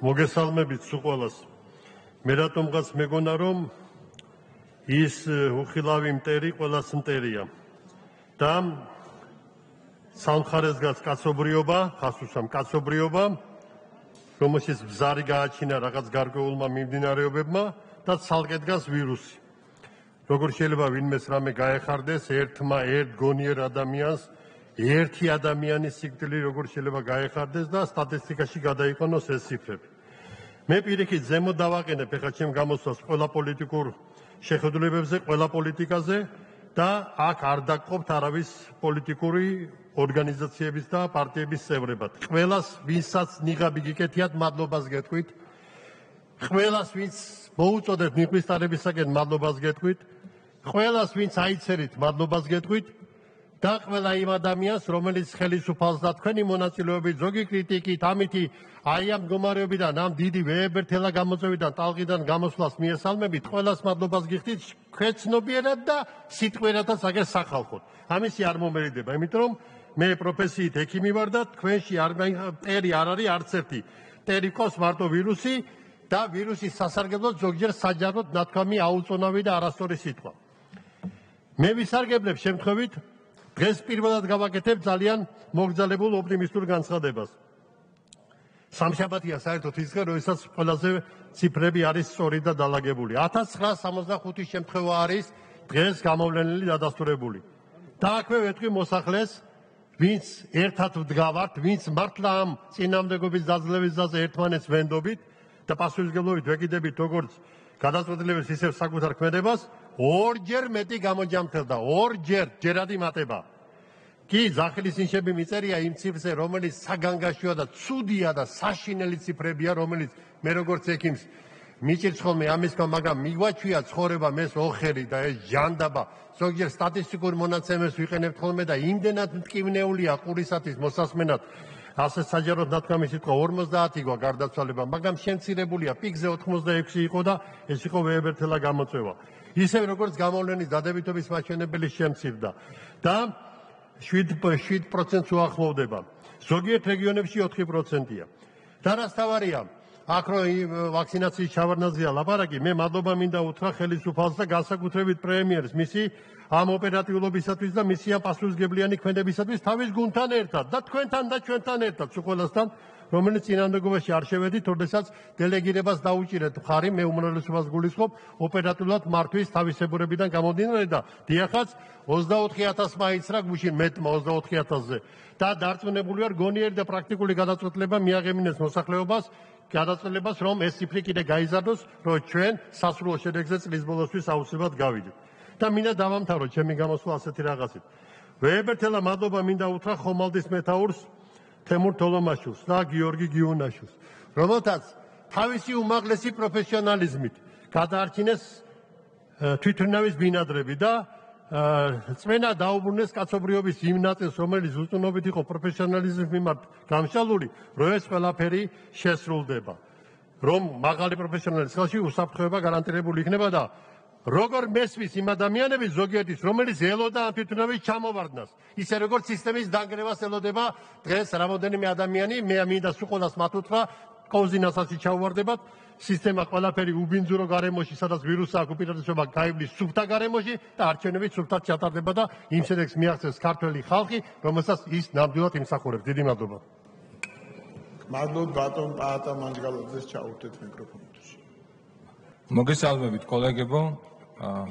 მოგესალმებით სულ ყველას. მე რატომღაც მეგონა რომ ის უხილავი მტერი ყველას მტერია. და სამხარესგაც კაცობრიობა, ხასუსამ კაცობრიობა, რომელშიც ბზარი გააჩინა რაღაც გარკვეულმა მიმდინარეობებმა და ცალკე დგას ვირუსი. როგორ შეიძლება ვინმეს რამე გაეხარდეს ერთმა ერთ გონიერ ადამიანს ერთი ადამიანის სიკვდილი როგორ შეიძლება გაეხარდეს და სტატისტიკაში გადაიყონოს ეს ციფრები. მე პირიქით ზემო დავაყენებ ახლა ჩემ გამოსვლას ყველა პოლიტიკურ შეხედულებებზე, ყველა პოლიტიკაზე და აქ არ დაგყოფთ არავის პოლიტიკური ორგანიზაციების და პარტიების წევრებად. ყველას ვინცაც ნიღაბი გიკეთიათ, მადლობას გეტყვით. ყველას ვინც მოუწოდეთ მიყვისტარებისაკენ მადლობას გეტყვით. ყველას ვინც აიცერით მადლობას გეტყვით. და ყველა იმ ადამიანს, რომელიც ხელისუფალს და თქვენი მონაწილეობით ზოგი კრიტიკით, ამითი აი ამ მდგომარეობიდან, ამ დიდი ვეებერთელა გამოწევიდან, ტალღიდან გამოსვლას მიესალმებით, ყველას მადლობას გიხდით, ქვეცნობიერად და სიტყვერადაც აგერ სახალხოდ. ამისი არ მომერიდება, იმიტომ რომ მე პროფესიით ექიმი ვარ და თქვენში არ ტერი არ არის არც ერთი. ტერი ყავს მარტო ვირუსი და ვირუსის სასარგებლოდ ზოგჯერ საჯაროდ ნათქვამი აუწონავი და არასწორი სიტყვა. მე ვისარგებლებ შემთხვევით დღეს პირველად გავაკეთებ ძალიან მოგზალებულ ოპტიმისტურ განცხადებას. სამშაბათია საერთოდ ის დღე, როდესაც ყველაზე ციფრები არის სწორი და დალაგებული. 1965 შემთხვევა არის დღეს გამოვლენილი დადასტურებული. და აქვე ვეთქვი მოსახლეს, ვინც ერთად ვდგავართ, ვინც მართლა ამ წინამდებობის დაძლევის ზაზე ერთმანეთს ვენდობით და პასუხისგებლობით ვეკიდებით როგორც გადაწყვეტილებას ისევ საკუთარ ქმედებას, ორჯერ მეტი გამოჯამთელდა, ორჯერ ჯერადი მატება. კი, ზახლის ნიშები მიწერია იმ ციფრზე, რომელიც საგანგაშოა და ცუდია და საშინელი ციფრებია, რომელიც მე როგორც ექიმს მიჭირს ხოლმე ამისგან, მაგრამ მიგვაჩვია ცხოვრება მეს ოხერი და ეს ჟანდაბა. ზოგიერთ სტატისტიკურ მონაცემებს ვიყენებთ ხოლმე და იმდენად მტკივნეულია ყურისათვის მოსასმენად ასე საჯაროდ ნათქვამი სიტყვა 50 იქვა გარდაცვალება, მაგრამ შემცირებულია პიკზე 86 იყო და ეს იყო ვეებერთელა გამოწვევა. ისევ როგორც გამოვლენის დადებითობის მაჩვენებელი შემცირდა და 7% უახლოვდება. ზოგიერთ რეგიონებში 4%-ია. და რა თავარია? აქ რო ვაქცინაციის ჩავარდნაზეა ლაპარაკი, მე მადლობა მინდა უთხრა ხელისუფალს და განსაკუთრებით პრემიერს, მისი ამ ოპერატიულობისათვის და მისი ამ პასუხისგებლიანი ქმედებისათვის თავის გუნდთან ერთად და თქვენთან და ჩვენთან ერთად, სულ რომელიც წინანდაგობაში არ შევედით, თორდესაც დელეგირებას დაუჭირეთ ხარი, მე უმრავლესობას გულისხმობ ოპერატიულად მართვის თავისებურებიდან გამომდინარე და დიახაც 24000 მაინც რა გუშინ მეტმა 24000-ზე და დარწმუნებული ვარ გონიერი და პრაქტიკული გადაწყვეტილება მიაღებინეს მოსახლეობას გადაწყვეტილებას რომ ეს ციფრი კიდე გაიზარდოს რომ ჩვენ სასრულო შედეგზე წლის ბოლოსთვის აუცილებლად გავიდეთ და მინდა დავამთავრო ჩემი გამოსვლა ასეთი რაღაცით ვეებერთელა მადლობა მინდა უთხრა ხომალდის მეტაურს თემურ თოლომაშვილს და გიორგი გიუნაშვილს რომელთაც თავისი უმაღლესი პროფესიონალიზმით გადაარჩინეს თვითმფრინავის ბინადრები და წმენა დაუბრუნეს კაცობრიობის იმ ნაწილს, რომელიც უწუნობით იყო პროფესიონალიზმის მიმართ გამშალული, რომ ეს ყველაფერი შესრულდება. რომ მაღალი პროფესიონალის ხელში უსაფრთხოება გარანტირებული იქნება და როგორ მესმის იმ ადამიანების ზოგიერთის, რომელიც ელოდა ამ თვითმფრინავის ჩამოვარდნას, ისე როგორც სისტემის დანგრევას ელოდება დღეს რამოდენიმე ადამიანი, მე მინდა სულ ყოველას მათუთხრა, კოზინასაც ჩავვარდებათ სისტემა ყველაფერი უბინძურო გარემოში სადაც ვირუსი აქვს უპირატესობა გაივლის სუფთა გარემოში და არჩევნები სუფთად ჩატარდება და იმ შედეგს მიაღწევს ქართველი ხალხი რომელსაც ის ნამდვილად იმსახურებს. დიდი მადლობა. მადლობ ბატონ პაატა მანჯგალაძეს ჩაურთეთ მიკროფონით მოგესალმებით კოლეგებო uh,